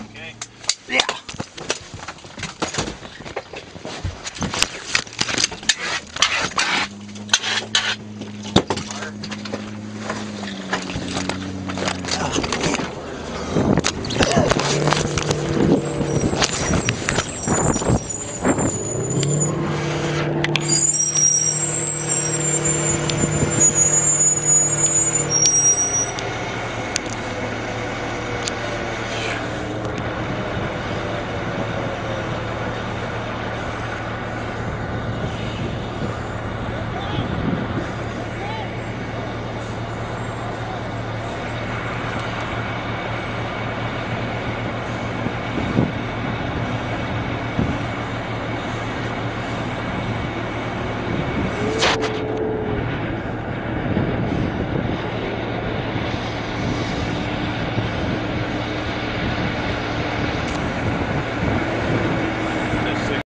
Okay. Yeah.